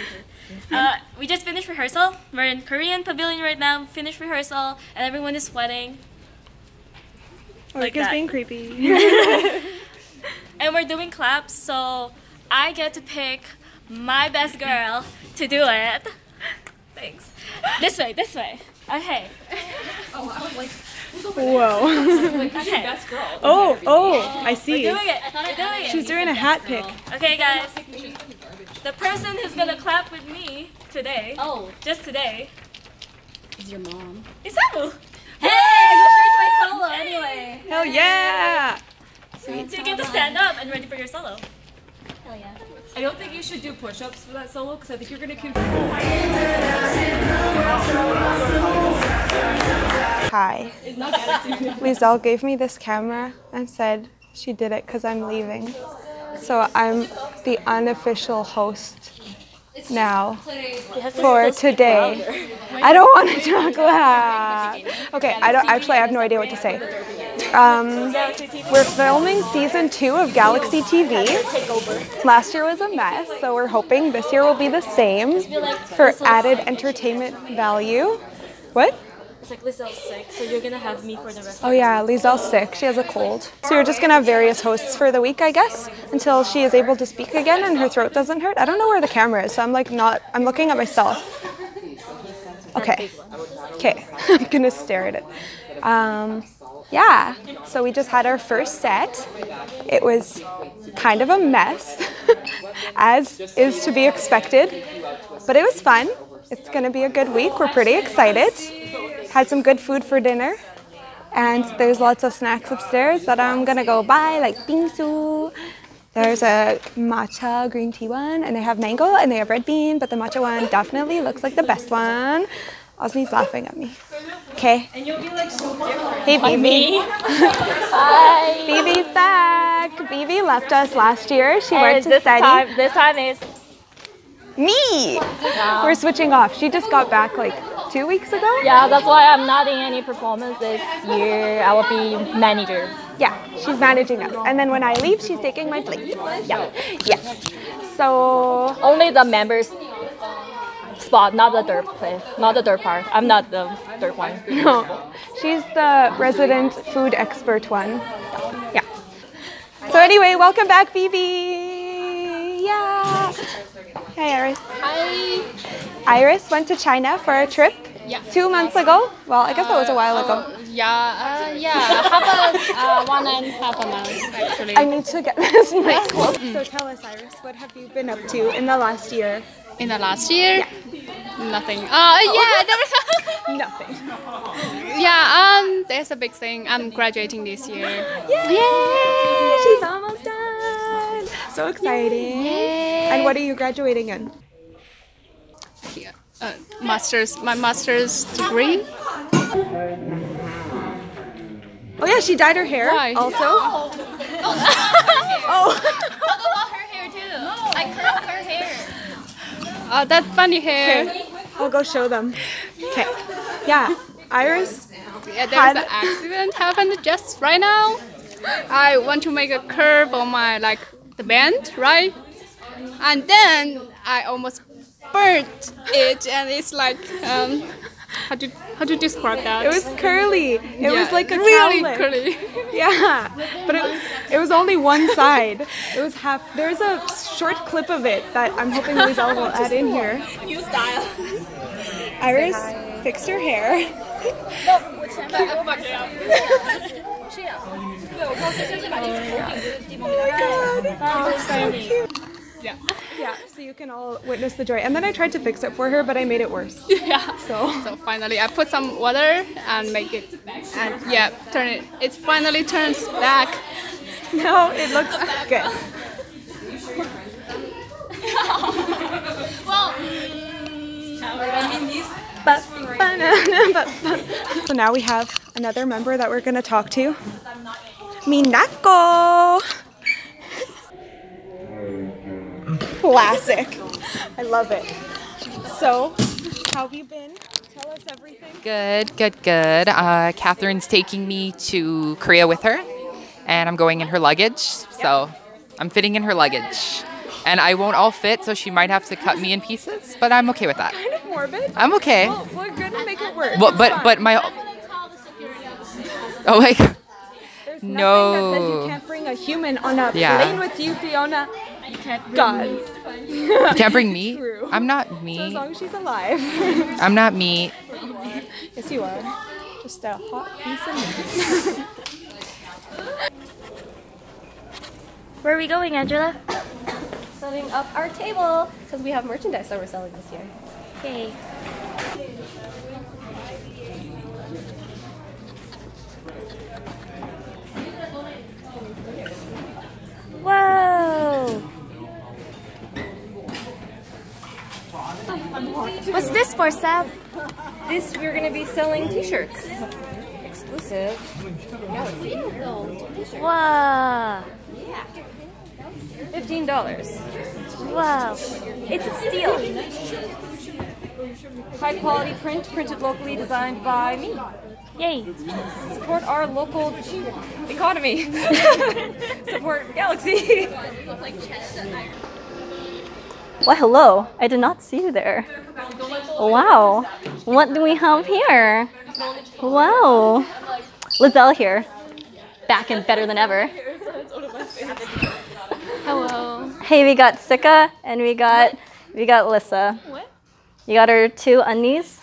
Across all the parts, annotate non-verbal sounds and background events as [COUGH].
for. Uh, we just finished rehearsal. We're in Korean Pavilion right now. Finished rehearsal, and everyone is sweating. Like that. being creepy. [LAUGHS] and we're doing claps, so I get to pick my best girl to do it. Thanks. This way, this way. Okay. Oh, I was like. Whoa. Okay. Oh, oh, I see. Doing it. We're doing it. She's doing a hat pick. Okay, guys. The person who's gonna clap with me today, Oh, just today, is your mom? is Samu. Hey, go straight to my solo anyway. Hell yeah! So you get to stand up and ready for your solo. Hell yeah. I don't think you should do push-ups for that solo because I think you're gonna confuse. Hi. Lizelle gave me this camera and said she did it because I'm leaving. So I'm the unofficial host now for today. I don't want to talk loud. Okay, I don't actually. I have no idea what to say. Um, we're filming season two of Galax-E TV. Last year was a mess, so we're hoping this year will be the same for added entertainment value. What? It's like Lizelle's sick, so you're gonna have me for the rest. Oh yeah, Lizelle's sick. She has a cold. So you're just gonna have various hosts for the week, I guess, until she is able to speak again and her throat doesn't hurt. I don't know where the camera is, so I'm like not. I'm looking at myself. Okay. Okay. [LAUGHS] I'm gonna stare at it. Um, yeah. So we just had our first set. It was kind of a mess, [LAUGHS] as is to be expected, but it was fun. It's gonna be a good week. We're pretty excited. Had some good food for dinner. And there's lots of snacks upstairs that I'm gonna go buy, like bingsu. There's a matcha green tea one, and they have mango and they have red bean, but the matcha one definitely looks like the best one. Osni's laughing at me. Okay. And you'll be like so different. Hey, Bibi. Hi. [LAUGHS] Bibi's back. Bibi left us last year. She to this study. time, this time is Me. We're switching off. She just got back like two weeks ago. yeah. That's why I'm not in any performance this year. I will be manager. Yeah, she's managing us. And then when I leave, she's taking my place. Yeah. Yeah. So Only the members spot, not the dirt play, not the dirt part. I'm not the dirt one. [LAUGHS] No, she's the resident food expert one. Yeah. So anyway, welcome back, Phoebe. Yeah. Hi, Iris. Hi. Iris went to China for a trip. Yeah. Two months ago. Well, I guess that was a while ago. Yeah, uh, yeah, half a, uh, one and half a month actually. I need to get this [LAUGHS] mic close. So tell us, Iris, what have you been up to in the last year? In the last year, Yeah. nothing. Uh, yeah, there was [LAUGHS] Nothing. yeah. Um, there's a big thing. I'm graduating this year. Yay! She's almost done. So exciting. And what are you graduating in? Yeah. Uh, master's, my master's degree. Oh yeah, she dyed her hair Why? also. [LAUGHS] oh. her hair too. I curled her hair. Uh, that funny hair. I'll go show them. Okay. Yeah. Iris. Yeah, there's an accident happened just right now. I want to make a curve on my like the band, right? And then I almost burnt it, and it's like um, how to how to describe that? It was curly. It was like a really cowlick. curly. [LAUGHS] Yeah, but it, it was only one side. It was half. There's a short clip of it that I'm hoping Lizelle will add in here. New style. Iris fixed her hair. [LAUGHS] yeah. Yeah, so you can all witness the joy. And then I tried to fix it for her, but I made it worse. [LAUGHS] Yeah. So So finally, I put some water and make it, and yeah, turn it. It finally turns back. [LAUGHS] No, it looks good. Well. But- So now we have another member that we're gonna talk to. Minako! Classic. I love it. So, how have you been? Tell us everything. Good, good, good. Uh, Catherine's taking me to Korea with her. and I'm going in her luggage. So I'm fitting in her luggage. And I won't all fit, so she might have to cut me in pieces, but I'm okay with that. Kind of morbid. I'm okay. Well, we're gonna make it work. But but but my [LAUGHS] Oh my god. There's no. nothing that says you can't bring a human on a Yeah. plane with you, Fiona. You can't bring God. me. You can't bring me. [LAUGHS] True. I'm not So as long as she's alive. [LAUGHS] I'm not me. yes, you are. Just a hot piece of meat. Where are we going, Angela? Setting up our table because we have merchandise that we're selling this year. Yay. What's this for, Sam? This we're gonna be selling T-shirts, exclusive. Wow! Fifteen dollars. Wow! It's a steal. High quality print, printed locally, designed by me. Yay! Support our local economy. [LAUGHS] [LAUGHS] Support Galax-E. Well, hello. I did not see you there. Wow. What do we have here? Wow. Lizelle here. Back and better than ever. Hello. Hey, we got Sika and we got we got Lissa. What? You got her two undies.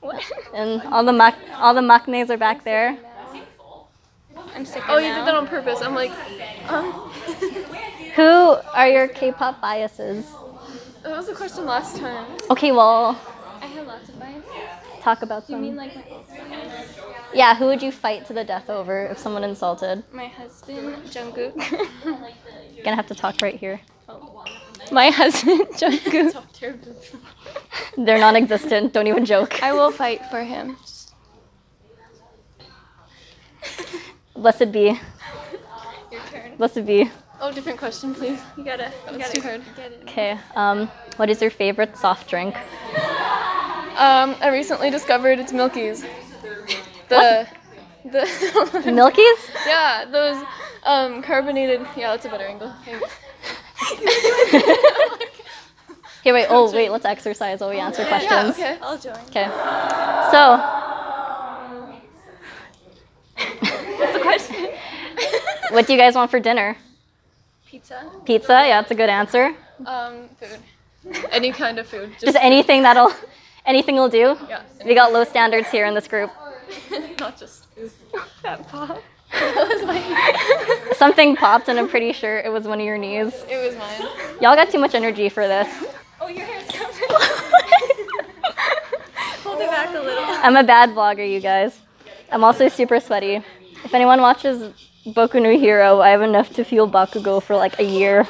What? And all the mak all the maknaes are back there. I'm sick. Oh, you did that on purpose. I'm like, um, [LAUGHS] Who are your K-pop biases? that was a question last time. Okay, well, I have lots of biases. talk about You them. mean like my yeah, who would you fight to the death over if someone insulted? my husband, Jungkook? [LAUGHS] Gonna have to talk right here. my [LAUGHS] husband, Jungkook. They're non-existent. Don't even joke. I will fight for him. Blessed be. Your turn. Blessed be. Oh, different question, please. You gotta. That's too hard. Okay. Um, what is your favorite soft drink? Um, I recently discovered it's Milkis. The. The. [LAUGHS] [LAUGHS] Milkis? yeah, those um carbonated. Yeah, that's a better angle. Here, [LAUGHS] wait. Oh, wait. Let's exercise while we answer Yeah, questions. okay, I'll join. Okay. So. What's the question? What do you guys want for dinner? Pizza. Pizza? Yeah, that's a good answer. Um, food. Any kind of food. Just anything that'll, anything will do. Yeah. We got low standards here in this group. [LAUGHS] Not just food. That pop. That was mine. [LAUGHS] [LAUGHS] Something popped, and I'm pretty sure it was one of your knees. It was mine. Y'all got too much energy for this. Oh, your hair's covered. Hold it back a little. I'm a bad vlogger, you guys. I'm also super sweaty. If anyone watches Boku no Hero, I have enough to fuel Bakugo for like a year.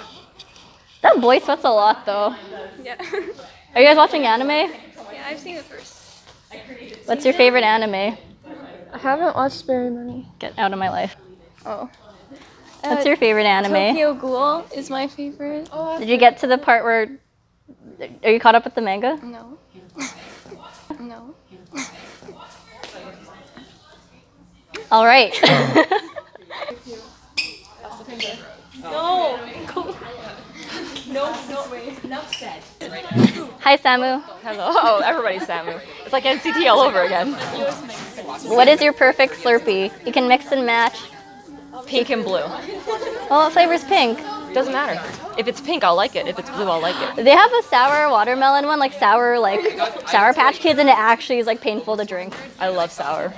That boy sweats a lot though. Yeah. Are you guys watching anime? yeah, I've seen the first. What's your favorite anime? I haven't watched very many. Get out of my life. Oh. What's Uh, your favorite anime? Tokyo Ghoul is my favorite. Oh, Did you get to the part where? Are you caught up with the manga? No. [LAUGHS] no. All right. [LAUGHS] No. No, no, wait. Enough said. Hi, Samu. Hello. Oh, everybody's Samu. It's like NCT all over again. What is your perfect Slurpee? You can mix and match. Pink and blue. Well, what flavor's pink? Doesn't matter. If it's pink, I'll like it. If it's blue, I'll like it. They have a sour watermelon one, like sour, like Sour Patch Kids, and it actually is like painful to drink. I love sour.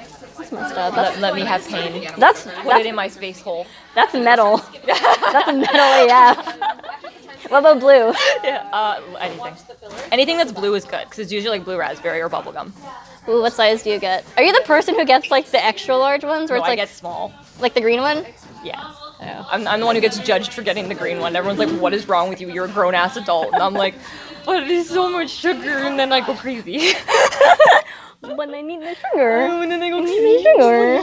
That's messed up. Let, That's let me have pain. that's Put that's, it in my space hole. that's metal. That's metal AF. What about blue? Yeah, uh, anything. Anything that's blue is good because it's usually like blue raspberry or bubblegum. Ooh, what size do you get? Are you the person who gets like the extra large ones, where No, it's I like get small. like the green one? Yeah. I'm, I'm the one who gets judged for getting the green one. Everyone's like, "What is wrong with you? You're a grown ass adult." And I'm like, "But it is so much sugar," and then I go crazy. [LAUGHS] When I need the sugar. and then I go sugar.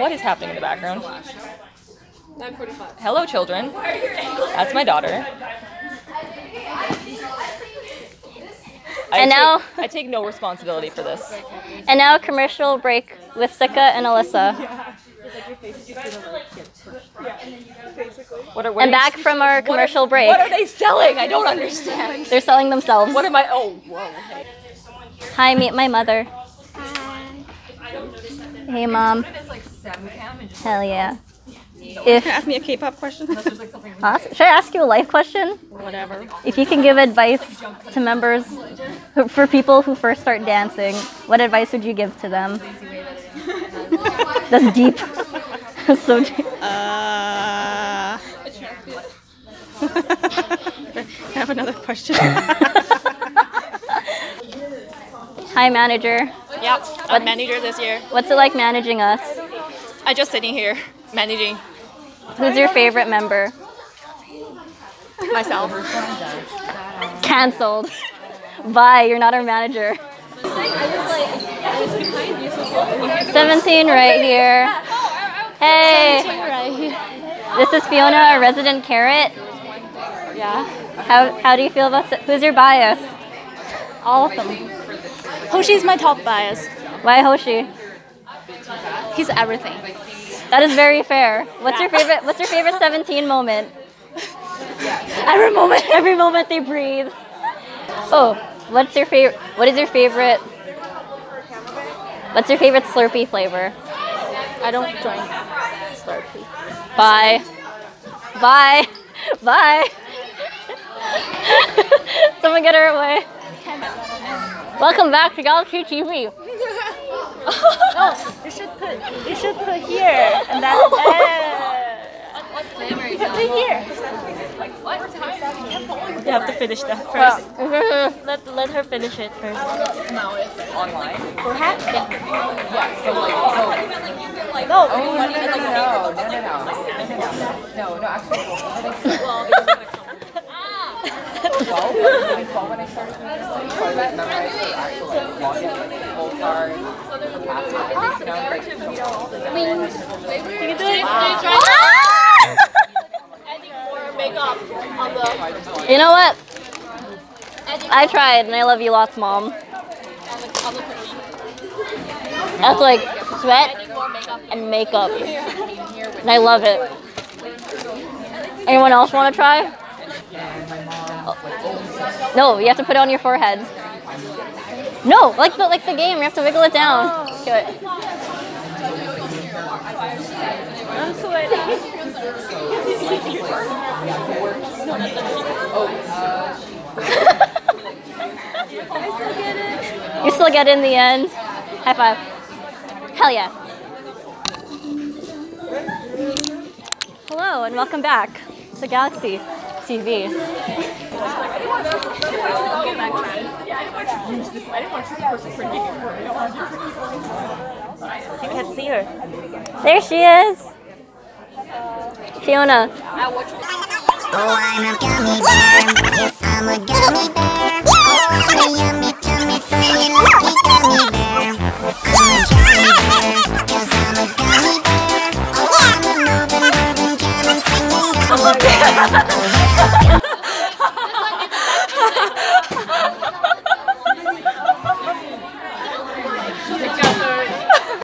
What is happening in the background? 945. Hello, children. That's my daughter. I And take- now- I take no responsibility for this. And now commercial break with Sika and Alyssa. What are, what And are you- back from our what are- commercial break. What are they selling? I don't understand. They're selling themselves. What am I? Oh, whoa. Hi, meet my mother. Hey, mom. Hell yeah. If Ask me a K-pop question. [LAUGHS] Ask- should I ask you a life question? Whatever. If you can give advice to members who, for people who first start dancing, what advice would you give to them? That's deep. [LAUGHS] That's so deep. Uh, [LAUGHS] I have another question. Hi, manager. Yep, I'm manager this year. What's it like managing us? I just sitting here managing Who's your favorite member? myself. Cancelled. Bye, you're not our manager. 17 right here. Hey. This is Fiona, a resident carrot. Yeah. How, how do you feel about, who's your bias? All of them. Hoshi's my top bias. Why Hoshi? He's everything. That is very fair. What's your favorite, what's your favorite 17 moment? Every moment, [LAUGHS] every moment they breathe. Oh, what's your favorite, what is your favorite, what's your favorite Slurpee flavor? I don't drink Slurpee. Bye. Bye. [LAUGHS] Bye. [LAUGHS] Someone get her away. Welcome back to Galax-E TV. [LAUGHS] no, you should put you should put here and then uh, you should put it here. You have to finish that first. [LAUGHS] let let her finish it first. Online? Perhaps. Yeah. So like, so. No. Oh, no, no, no, no, no, no, no, no, no, [LAUGHS] no, when I started the you know, You know what? I tried and I love you lots, mom. That's like sweat and makeup. And I love it. Anyone else want to try? No, you have to put it on your forehead. No, like the like the game, you have to wiggle it down. Do it. I'm. [LAUGHS] You still get it in the end. High five. Hell yeah. Hello and welcome back to Galax-E TV. I can't see her. There she is. Fiona. Oh, I'm a gummy bear. Yes, I'm a gummy bear. Oh, I'm a yummy, tummy, funny, lucky gummy bear. I'm a gummy bear. Yes, I'm a gummy bear. Oh, I'm a moving, moving, jamming, singing gummy bear.